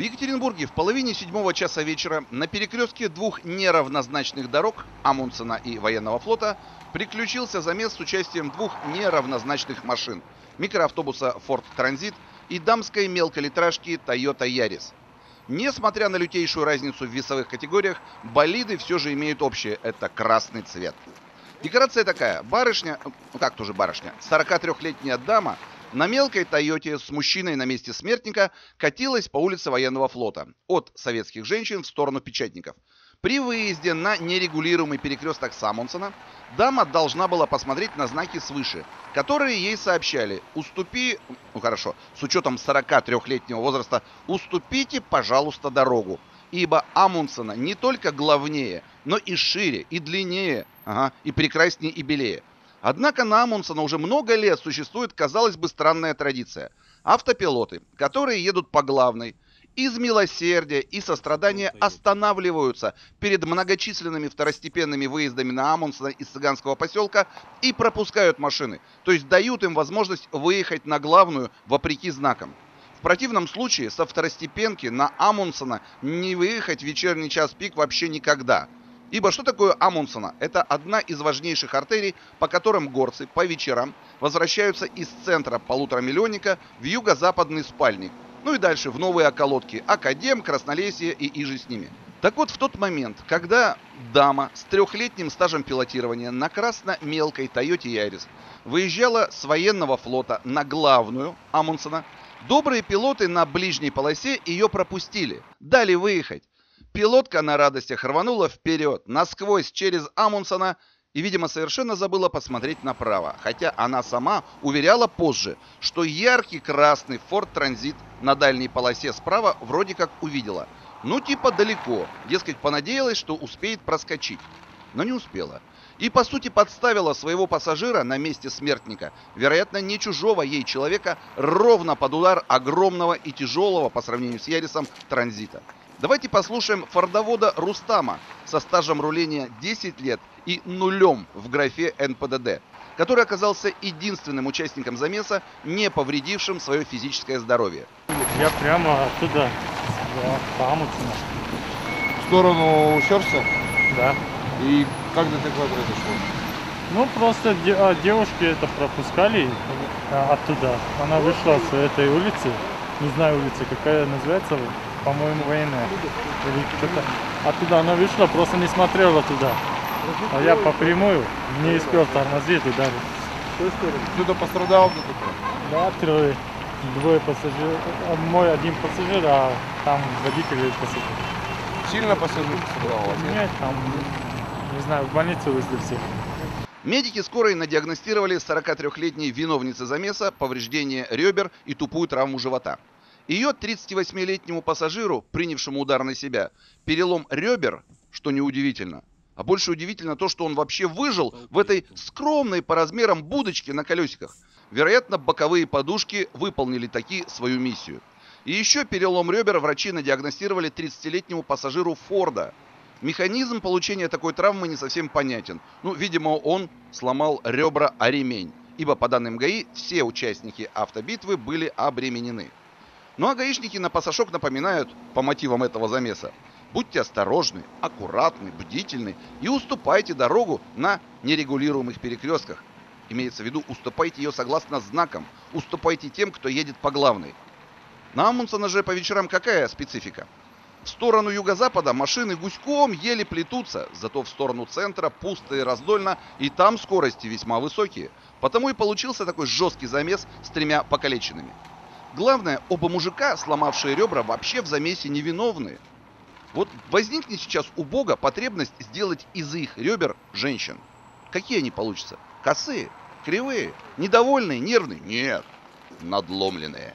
В Екатеринбурге в половине седьмого часа вечера на перекрестке двух неравнозначных дорог Амундсена и военного флота приключился замес с участием двух неравнозначных машин – микроавтобуса Ford Transit и дамской мелколитражки Toyota Yaris. Несмотря на лютейшую разницу в весовых категориях, болиды все же имеют общее – это красный цвет. Декорация такая. Барышня, ну как тоже барышня, 43-летняя дама на мелкой Тойоте с мужчиной на месте смертника катилась по улице военного флота от советских женщин в сторону печатников. При выезде на нерегулируемый перекресток Самонсона дама должна была посмотреть на знаки свыше, которые ей сообщали «Уступи...» Ну хорошо, с учетом 43-летнего возраста «Уступите, пожалуйста, дорогу» ибо Амундсена не только главнее, но и шире, и длиннее, ага, и прекраснее, и белее. Однако на Амундсена уже много лет существует, казалось бы, странная традиция. Автопилоты, которые едут по главной, из милосердия и сострадания останавливаются перед многочисленными второстепенными выездами на Амундсена из цыганского поселка и пропускают машины, то есть дают им возможность выехать на главную вопреки знакам. В противном случае со второстепенки на Амундсена не выехать в вечерний час пик вообще никогда. Ибо что такое Амундсена? Это одна из важнейших артерий, по которым горцы по вечерам возвращаются из центра полуторамиллионника в юго-западный спальник. Ну и дальше в новые околотки Академ, Краснолесье и иже с ними. Так вот, в тот момент, когда дама с трехлетним стажем пилотирования на красно-мелкой Тойоте Ярис выезжала с военного флота на главную Амундсена, Добрые пилоты на ближней полосе ее пропустили, дали выехать. Пилотка на радостях рванула вперед, насквозь через Амундсена и, видимо, совершенно забыла посмотреть направо, хотя она сама уверяла позже, что яркий красный Ford Transit на дальней полосе справа вроде как увидела. Ну, типа далеко, дескать, понадеялась, что успеет проскочить. Но не успела и по сути подставила своего пассажира на месте смертника, вероятно не чужого ей человека, ровно под удар огромного и тяжелого по сравнению с Ярисом транзита. Давайте послушаем фордовода Рустама со стажем руления 10 лет и нулем в графе НПДД, который оказался единственным участником замеса, не повредившим свое физическое здоровье. Я прямо оттуда, по Амундсену. В сторону Щерса? Да. И как ДТП произошло? Ну, просто де- а, девушки это пропускали а, оттуда. Она вышла с этой улицы, не знаю улицы, какая называется, по-моему, военная. Оттуда она вышла, просто не смотрела туда. А я по прямую не успел тормозить и даже. Кто-то пострадал? Да, трое. Двое пассажиров. а, Мой один пассажир, а там водитель и пассажир. Сильно пассажир пострадал? а нет? Нет, там, не знаю, в больницу везли всех. Медики скорой надиагностировали 43-летней виновнице замеса повреждение ребер и тупую травму живота. Ее 38-летнему пассажиру, принявшему удар на себя, перелом ребер, что неудивительно. А больше удивительно то, что он вообще выжил в этой скромной по размерам будочке на колесиках. Вероятно, боковые подушки выполнили таки свою миссию. И еще перелом ребер врачи надиагностировали 30-летнему пассажиру Форда. Механизм получения такой травмы не совсем понятен. Ну, видимо, он сломал ребра о ремень, ибо по данным ГАИ все участники автобитвы были обременены. Ну а гаишники на пассажок напоминают по мотивам этого замеса. Будьте осторожны, аккуратны, бдительны и уступайте дорогу на нерегулируемых перекрестках. Имеется в виду, уступайте ее согласно знакам, уступайте тем, кто едет по главной. На Амундсена же по вечерам какая специфика? В сторону юго-запада машины гуськом еле плетутся, зато в сторону центра пусто и раздольно, и там скорости весьма высокие. Потому и получился такой жесткий замес с тремя покалеченными. Главное, оба мужика, сломавшие ребра, вообще в замесе невиновны. Вот возникнет сейчас у Бога потребность сделать из их ребер женщин. Какие они получатся? Косые? Кривые? Недовольные? Нервные? Нет, надломленные.